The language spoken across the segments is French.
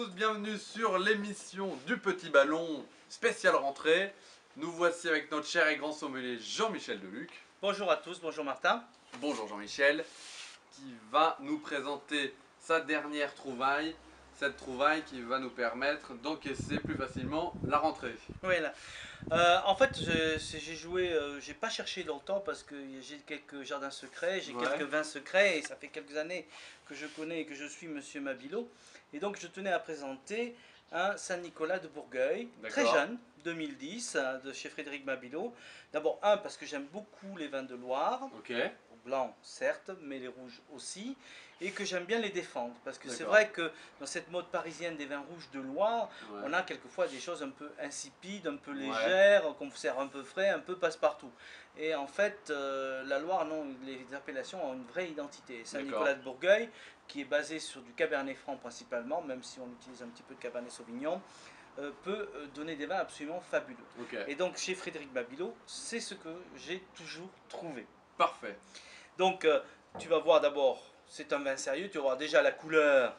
tous, bienvenue sur l'émission du Petit Ballon spécial rentrée. Nous voici avec notre cher et grand sommelier Jean-Michel Deluc. Bonjour à tous, bonjour Martin. Bonjour Jean-Michel, qui va nous présenter sa dernière trouvaille, cette trouvaille qui va nous permettre d'encaisser plus facilement la rentrée. Voilà. Euh, en fait, j'ai joué, euh, j'ai pas cherché longtemps parce que j'ai quelques jardins secrets, j'ai Ouais. quelques vins secrets et ça fait quelques années que je connais et que je suis Monsieur Mabilo. Et donc, je tenais à présenter un Saint-Nicolas de Bourgueil, très jeune, 2010, hein, de chez Frédéric Mabilo. D'abord, un, parce que j'aime beaucoup les vins de Loire, Ok, blancs certes, mais les rouges aussi, et que j'aime bien les défendre. Parce que c'est vrai que dans cette mode parisienne des vins rouges de Loire, ouais. on a quelquefois des choses un peu insipides, un peu Ouais. légères, qu'on sert un peu frais, un peu passe-partout. Et en fait, euh, la Loire, non, les appellations ont une vraie identité. Saint-Nicolas de Bourgueil, qui est basé sur du Cabernet Franc principalement, même si on utilise un petit peu de Cabernet Sauvignon, euh, peut euh, donner des vins absolument fabuleux. Et donc chez Frédéric Babilo, c'est ce que j'ai toujours trouvé. Parfait. Donc, euh, tu vas voir d'abord, c'est un vin sérieux, tu vas voir déjà la couleur.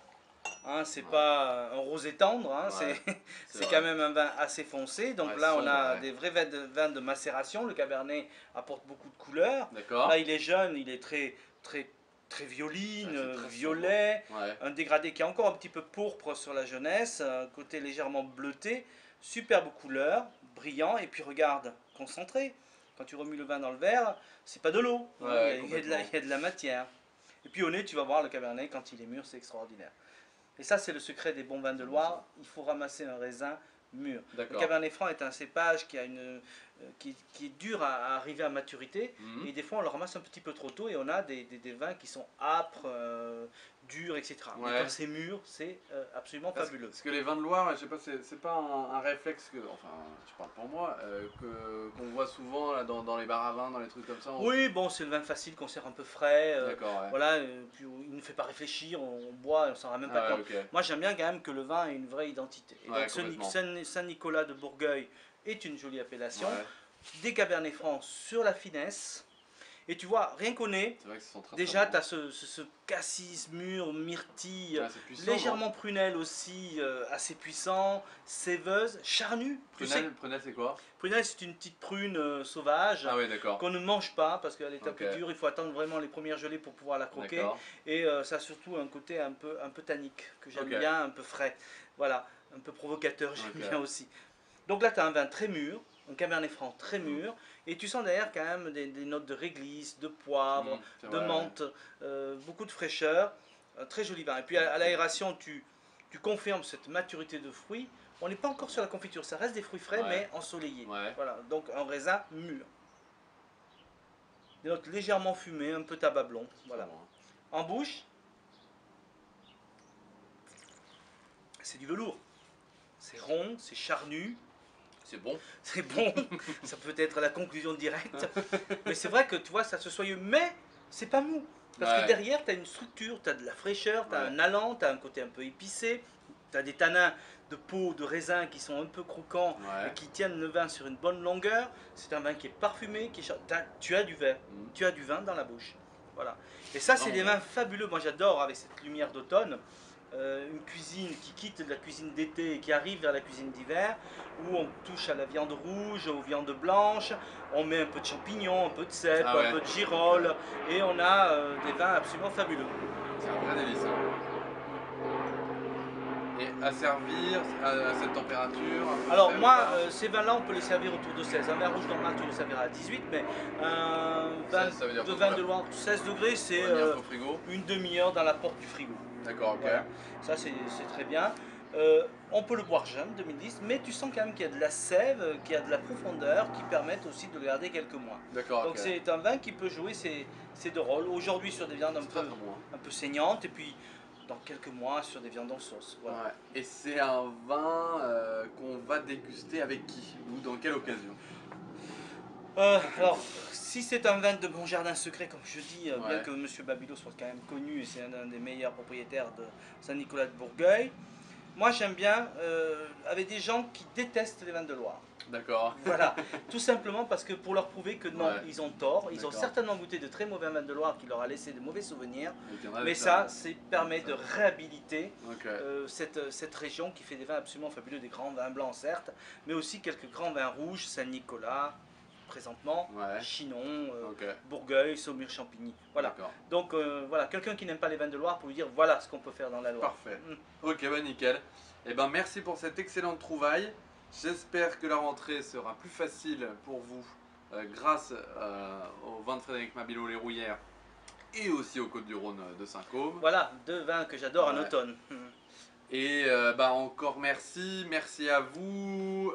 Hein, c'est Ouais. pas un rosé tendre, hein, Ouais, c'est quand même un vin assez foncé. Donc Ouais, là, on a des vrais vins de, vins de macération. Le cabernet apporte beaucoup de couleurs. D'accord. Là, il est jeune, il est très, très, très violine, euh, très violet. Un dégradé qui est encore un petit peu pourpre sur la jeunesse, un côté légèrement bleuté. Superbe couleur, brillant. Et puis regarde, concentré. Quand tu remues le vin dans le verre, c'est pas de l'eau. Ouais, il, y a, il y a de la, il y a de la matière. Et puis au nez, tu vas voir le cabernet, quand il est mûr, c'est extraordinaire. Et ça, c'est le secret des bons vins de Loire. Il faut ramasser un raisin mûr. Le cabernet franc est un cépage qui, a une, qui, qui est dur à, à arriver à maturité. Mhm. Et des fois, on le ramasse un petit peu trop tôt et on a des, des- des vins qui sont âpres, euh, durs, etc. Mais Ouais. quand c'est mûr, c'est euh, absolument Parce, fabuleux. parce que les vins de Loire, je sais pas, c'est pas un, un réflexe que, enfin, je parle pour moi, euh, que qu'on voit souvent là, dans, dans les bars à vin, dans les trucs comme ça. on- Oui, bon, c'est le vin facile qu'on sert un peu frais. euh, D'accord, ouais. voilà, euh, puis il ne fait pas réfléchir, on, on boit, on s'en rend même pas Ah ouais, compte. Moi, j'aime bien quand même que le vin ait une vraie identité. Et donc, Saint-Nicolas de Bourgueil est une jolie appellation. Ouais, Des cabernets francs sur la finesse. Et tu vois, rien sent très déjà, tu as ce, ce- ce cassis mûr, myrtille. Ouais, puissant, légèrement prunelle aussi, euh, assez puissant, séveuse, charnu. non Tu sais, Prunelle, prunelle, c'est quoi? Prunelle, c'est une petite prune euh, sauvage. Ah ouais. Qu'on ne mange pas parce qu'elle est un peu Ok. dure, il faut attendre vraiment les premières gelées pour pouvoir la croquer. Et euh, ça a surtout un côté un peu, un peu tannique que j'aime bien, un peu frais. Voilà, un peu provocateur, j'aime bien aussi. Donc là, tu as un vin très mûr, un cabernet franc très Mm. mûr, et tu sens derrière quand même des, des notes de réglisse, de poivre, Mmh, c'est de vrai, menthe, euh, beaucoup de fraîcheur, un très joli vin. Et puis à, à l'aération, tu, tu confirmes cette maturité de fruits. On n'est pas encore sur la confiture, ça reste des fruits frais, Ouais. mais ensoleillés. Ouais. Voilà, donc un raisin mûr. Des notes légèrement fumées, un peu tabac blond. Voilà. Bon, hein. En bouche, c'est du velours. C'est rond, c'est charnu, C'est bon. c'est bon. ça peut être la conclusion directe. mais c'est vrai que tu vois, ça se soyeux, mais c'est pas mou. Parce Ouais. que derrière, tu as une structure, tu as de la fraîcheur, tu as Ouais. un allant, tu as un côté un peu épicé, tu as des tanins de peau, de raisin qui sont un peu croquants Ouais. et qui tiennent le vin sur une bonne longueur. C'est un vin qui est parfumé, qui est t'as- tu as du vin, Mhm. tu as du vin dans la bouche. Voilà. Et ça, c'est des vins fabuleux. Moi, j'adore avec cette lumière d'automne. Euh, une cuisine qui quitte la cuisine d'été et qui arrive vers la cuisine d'hiver, où on touche à la viande rouge, aux viandes blanches, on met un peu de champignons, un peu de cèpe, Ah ouais. un peu de girole, et on a euh, des vins absolument fabuleux. C'est un vrai délice. hein. Et à servir à, à cette température Alors moi, euh, ces vins-là, on peut les servir autour de 16. Un vin rouge normal, tu le serviras à 18, mais un vin 16, ça veut dire de vin de Loire, 16 degrés, c'est une demi-heure dans la porte du frigo. D'accord, ok. Voilà. Ça, c'est très bien. Euh, on peut le boire jeune, 2010, mais tu sens quand même qu'il y a de la sève, qu'il y a de la profondeur qui permettent aussi de le garder quelques mois. D'accord, Donc c'est un vin qui peut jouer ses, ses deux rôles. Aujourd'hui sur des viandes un peu, hein. un peu saignantes, et puis dans quelques mois sur des viandes en sauce. Voilà. Ouais. Et c'est un vin euh, qu'on va déguster avec qui? Ou dans quelle occasion? Euh, alors, si c'est un vin de bon jardin secret, comme je dis, euh, bien que M. Babilo soit quand même connu et c'est un, un des meilleurs propriétaires de Saint-Nicolas de Bourgueil, Moi j'aime bien euh, avec des gens qui détestent les vins de Loire. D'accord. Voilà, tout simplement parce que pour leur prouver que non, ils ont tort. Ils ont certainement goûté de très mauvais vins de Loire qui leur a laissé de mauvais souvenirs. Mais ça, ça permet de réhabiliter euh, cette, cette région qui fait des vins absolument fabuleux, des grands vins blancs certes, mais aussi quelques grands vins rouges, Saint-Nicolas, présentement, Chinon, euh, Bourgueil, Saumur, Champigny. Voilà. Donc euh, voilà, quelqu'un qui n'aime pas les vins de Loire pour lui dire voilà ce qu'on peut faire dans la Loire. Parfait. Mm. Ok, bah nickel. Eh ben merci pour cette excellente trouvaille. J'espère que la rentrée sera plus facile pour vous euh, grâce au vin de Frédéric Mabillot les Rouillères et aussi au Côte du Rhône de Saint-Côme. Voilà, deux vins que j'adore en automne. Mm. Et bah encore merci, merci à vous,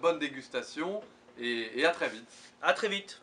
bonne dégustation et, à très vite. À très vite.